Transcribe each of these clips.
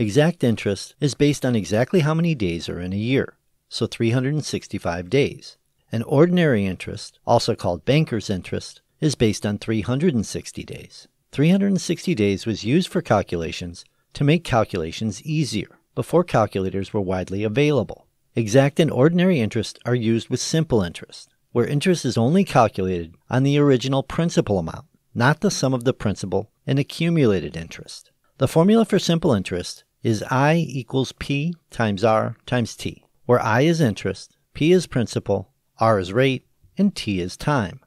Exact interest is based on exactly how many days are in a year, so 365 days. And ordinary interest, also called banker's interest, is based on 360 days. 360 days was used for calculations to make calculations easier before calculators were widely available. Exact and ordinary interest are used with simple interest, where interest is only calculated on the original principal amount, not the sum of the principal and accumulated interest. The formula for simple interest is I equals P times R times T, where I is interest, P is principal, R is rate, and T is time.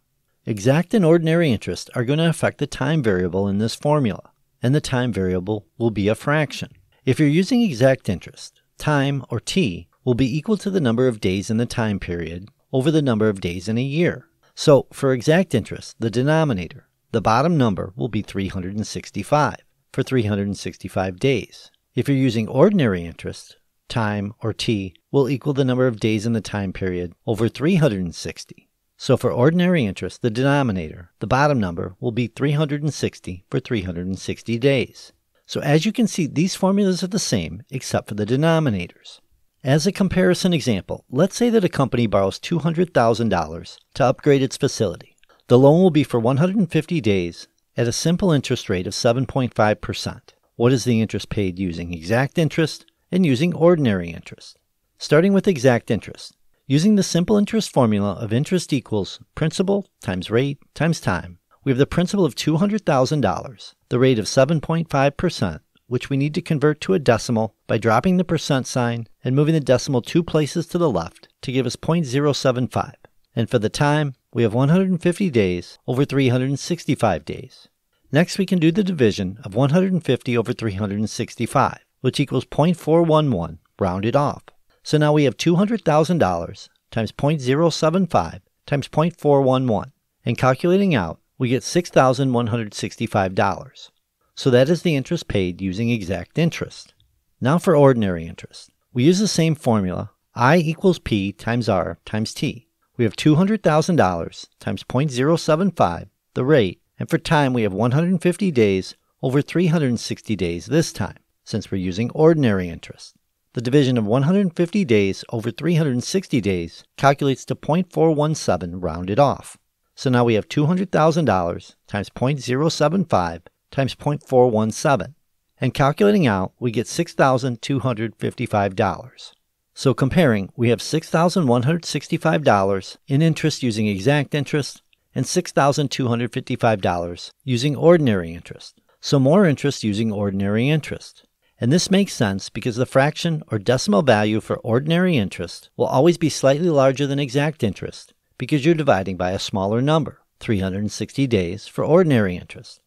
Exact and ordinary interest are going to affect the time variable in this formula, and the time variable will be a fraction. If you're using exact interest, time, or T, will be equal to the number of days in the time period over the number of days in a year. So, for exact interest, the denominator, the bottom number, will be 365 for 365 days. If you're using ordinary interest, time, or T, will equal the number of days in the time period over 360. So for ordinary interest, the denominator, the bottom number, will be 360 for 360 days. So as you can see, these formulas are the same except for the denominators. As a comparison example, let's say that a company borrows $200,000 to upgrade its facility. The loan will be for 150 days at a simple interest rate of 7.5%. What is the interest paid using exact interest and using ordinary interest? Starting with exact interest, Using the simple interest formula of interest equals principal times rate times time, we have the principal of $200,000, the rate of 7.5%, which we need to convert to a decimal by dropping the percent sign and moving the decimal two places to the left to give us 0.075. And for the time, we have 150 days over 365 days. Next, we can do the division of 150 over 365, which equals 0.411 rounded off. So now we have $200,000 times 0.075 times 0.411. And calculating out, we get $6,165. So that is the interest paid using exact interest. Now for ordinary interest. We use the same formula, I equals P times R times T. We have $200,000 times 0.075, the rate, and for time we have 150 days over 360 days this time, since we're using ordinary interest. The division of 150 days over 360 days calculates to 0.417 rounded off. So now we have $200,000 times 0.075 times 0.417. And calculating out, we get $6,255. So comparing, we have $6,165 in interest using exact interest and $6,255 using ordinary interest. So more interest using ordinary interest. And this makes sense because the fraction or decimal value for ordinary interest will always be slightly larger than exact interest because you're dividing by a smaller number, 360 days for ordinary interest.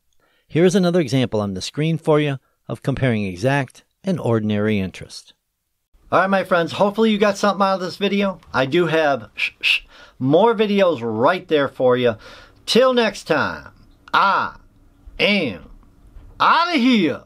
Here's another example on the screen for you of comparing exact and ordinary interest. All right, my friends, hopefully you got something out of this video. I do have more videos right there for you. Till next time, I am out of here.